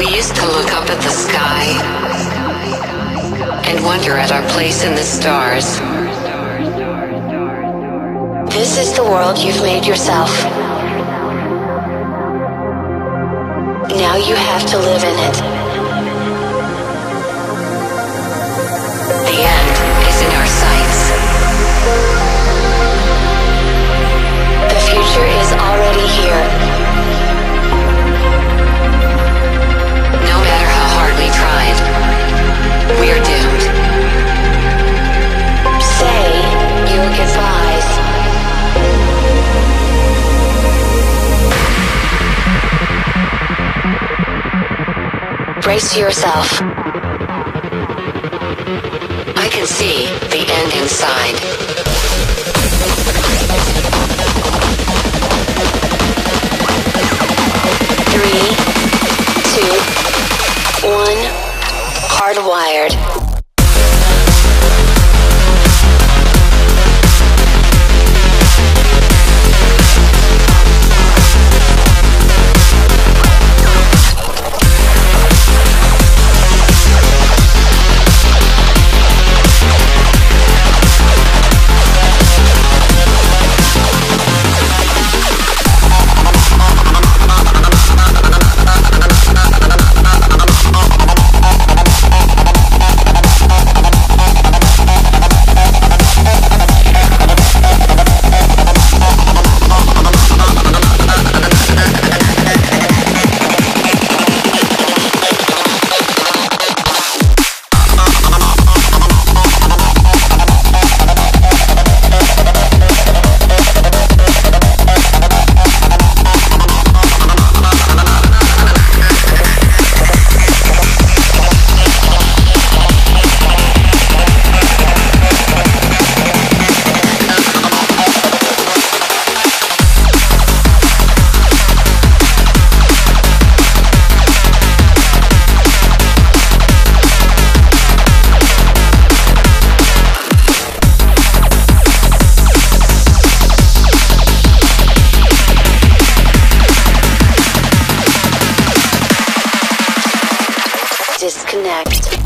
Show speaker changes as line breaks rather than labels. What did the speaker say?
We used to look up at the sky and wonder at our place in the stars.
This is the world you've made yourself. Now you have to live in it. Brace yourself.
I can see the end inside.
Three, two, one. Hardwired. Disconnect.